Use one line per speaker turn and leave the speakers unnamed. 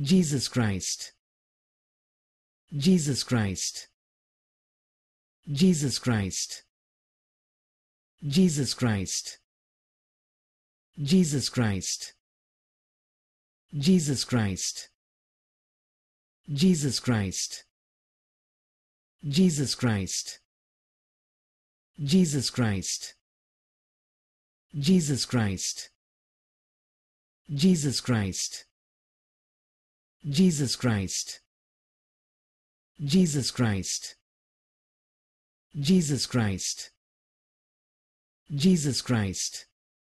Jesus Christ Jesus Christ Jesus Christ Jesus Christ Jesus Christ Jesus Christ Jesus Christ Jesus Christ Jesus Christ Jesus Christ Jesus Christ Jesus Christ. Jesus Christ. Jesus Christ. Jesus Christ